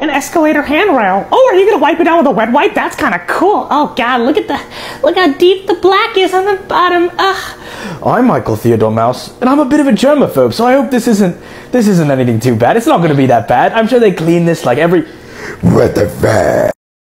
An escalator handrail. Oh, are you gonna wipe it down with a wet wipe? That's kind of cool. Oh God, look at the, look how deep the black is on the bottom. Ugh. I'm Micheal Theodore Mouse, and I'm a bit of a germaphobe, so I hope this isn't this isn't anything too bad. It's not going to be that bad. I'm sure they clean this like every. What the fuck?